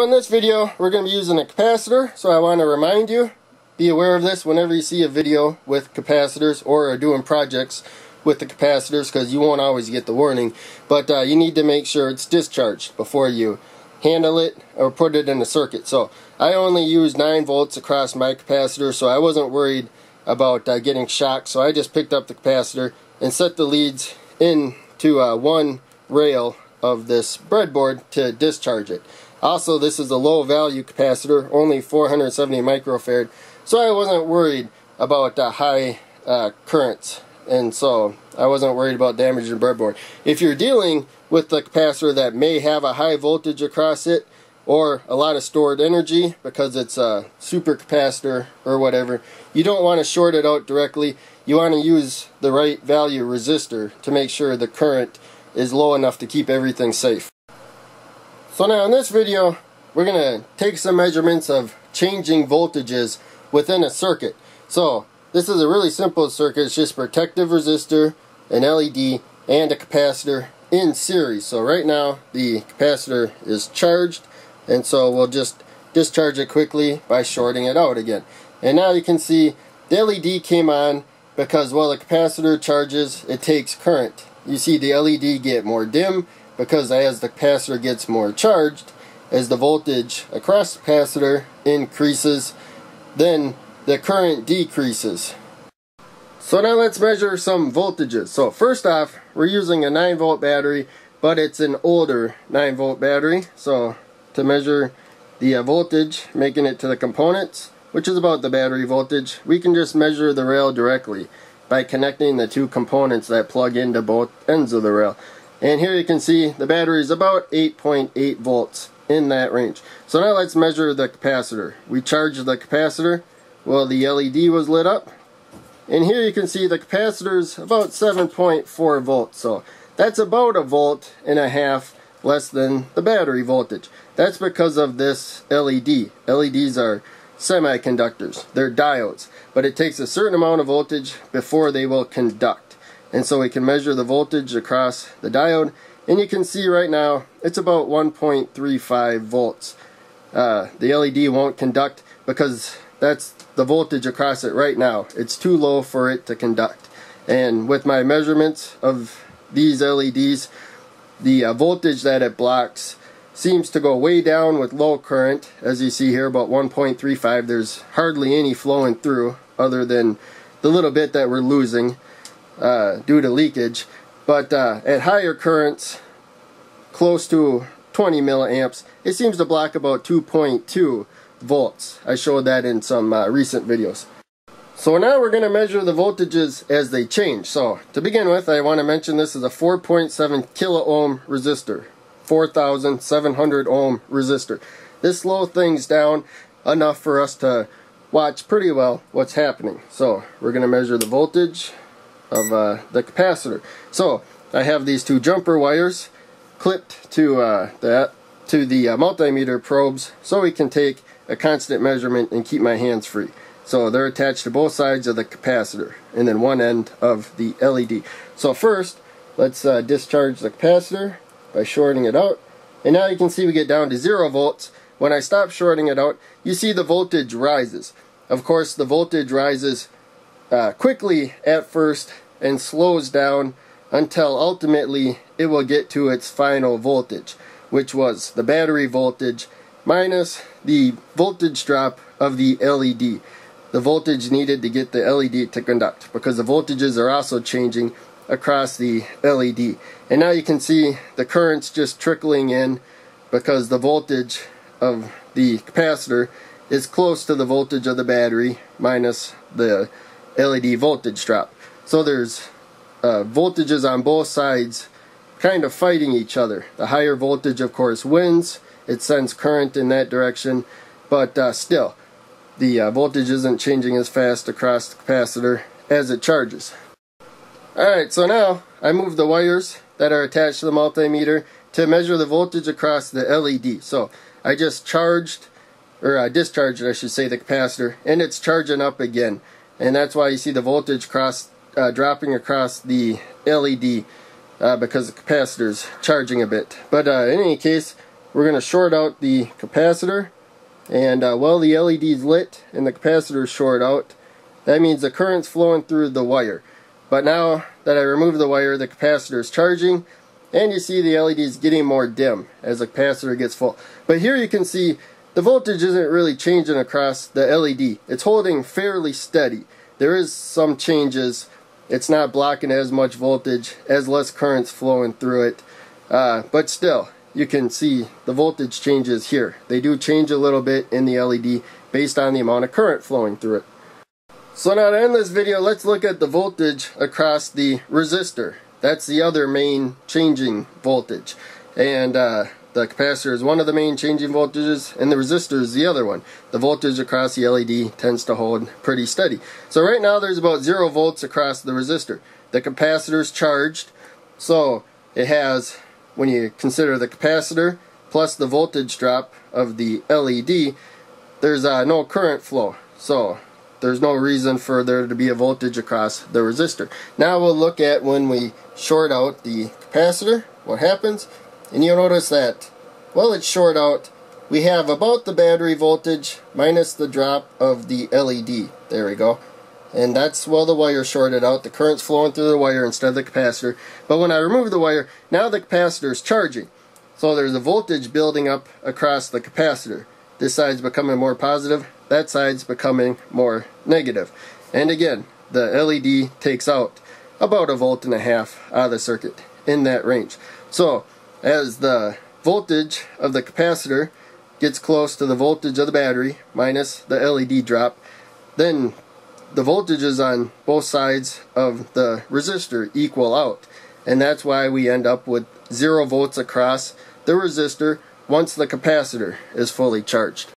So in this video, we're going to be using a capacitor, so I want to remind you, be aware of this whenever you see a video with capacitors or are doing projects with the capacitors because you won't always get the warning. But uh, you need to make sure it's discharged before you handle it or put it in the circuit. So I only use 9 volts across my capacitor, so I wasn't worried about uh, getting shocked. So I just picked up the capacitor and set the leads into uh, one rail of this breadboard to discharge it. Also, this is a low value capacitor, only 470 microfarad, so I wasn't worried about uh, high uh, currents, and so I wasn't worried about damaging the breadboard. If you're dealing with the capacitor that may have a high voltage across it, or a lot of stored energy because it's a super capacitor or whatever, you don't want to short it out directly. You want to use the right value resistor to make sure the current is low enough to keep everything safe. So now in this video, we're going to take some measurements of changing voltages within a circuit. So this is a really simple circuit. It's just protective resistor, an LED, and a capacitor in series. So right now the capacitor is charged and so we'll just discharge it quickly by shorting it out again. And now you can see the LED came on because while the capacitor charges it takes current. You see the LED get more dim because as the capacitor gets more charged, as the voltage across the capacitor increases, then the current decreases. So now let's measure some voltages. So first off, we're using a 9 volt battery, but it's an older 9 volt battery. So to measure the uh, voltage, making it to the components, which is about the battery voltage, we can just measure the rail directly by connecting the two components that plug into both ends of the rail. And here you can see the battery is about 8.8 .8 volts in that range. So now let's measure the capacitor. We charged the capacitor while the LED was lit up. And here you can see the capacitor is about 7.4 volts. So that's about a volt and a half less than the battery voltage. That's because of this LED. LEDs are semiconductors. They're diodes. But it takes a certain amount of voltage before they will conduct and so we can measure the voltage across the diode. And you can see right now it's about 1.35 volts. Uh, the LED won't conduct because that's the voltage across it right now. It's too low for it to conduct. And with my measurements of these LEDs the uh, voltage that it blocks seems to go way down with low current as you see here about 1.35 there's hardly any flowing through other than the little bit that we're losing uh, due to leakage. But uh, at higher currents, close to 20 milliamps, it seems to block about 2.2 volts. I showed that in some uh, recent videos. So now we're going to measure the voltages as they change. So to begin with, I want to mention this is a 4.7 kilo ohm resistor. 4,700 ohm resistor. This slows things down enough for us to watch pretty well what's happening. So we're going to measure the voltage of uh, the capacitor. So I have these two jumper wires clipped to uh, that to the uh, multimeter probes so we can take a constant measurement and keep my hands free. So they're attached to both sides of the capacitor and then one end of the LED. So first, let's uh, discharge the capacitor by shorting it out. And now you can see we get down to zero volts. When I stop shorting it out, you see the voltage rises. Of course, the voltage rises uh, quickly at first and slows down until ultimately it will get to its final voltage, which was the battery voltage minus the voltage drop of the LED. The voltage needed to get the LED to conduct because the voltages are also changing across the LED. And now you can see the currents just trickling in because the voltage of the capacitor is close to the voltage of the battery minus the LED voltage drop. So there's uh, voltages on both sides kind of fighting each other. The higher voltage, of course, wins. It sends current in that direction, but uh, still, the uh, voltage isn't changing as fast across the capacitor as it charges. Alright, so now I move the wires that are attached to the multimeter to measure the voltage across the LED. So I just charged, or I discharged, I should say, the capacitor, and it's charging up again and that's why you see the voltage cross uh, dropping across the LED uh, because the capacitor's charging a bit. But uh, in any case, we're going to short out the capacitor. And uh, while the LED is lit and the capacitor is short out that means the current's flowing through the wire. But now that I remove the wire the capacitor is charging and you see the LED is getting more dim as the capacitor gets full. But here you can see the voltage isn't really changing across the LED it's holding fairly steady there is some changes it's not blocking as much voltage as less currents flowing through it uh, but still you can see the voltage changes here. They do change a little bit in the LED based on the amount of current flowing through it. So now to end this video, let's look at the voltage across the resistor. That's the other main changing voltage. And uh, the capacitor is one of the main changing voltages, and the resistor is the other one. The voltage across the LED tends to hold pretty steady. So right now there's about 0 volts across the resistor. The capacitor is charged, so it has when you consider the capacitor plus the voltage drop of the LED, there's uh, no current flow. So there's no reason for there to be a voltage across the resistor. Now we'll look at when we short out the capacitor, what happens. And you'll notice that while it's short out, we have about the battery voltage minus the drop of the LED. There we go and that's while the wire shorted out. The current's flowing through the wire instead of the capacitor. But when I remove the wire, now the capacitor is charging. So there's a voltage building up across the capacitor. This side's becoming more positive, that side's becoming more. And again, the LED takes out about a volt and a half out of the circuit in that range. So as the voltage of the capacitor gets close to the voltage of the battery minus the LED drop, then the voltages on both sides of the resistor equal out and that's why we end up with zero volts across the resistor once the capacitor is fully charged.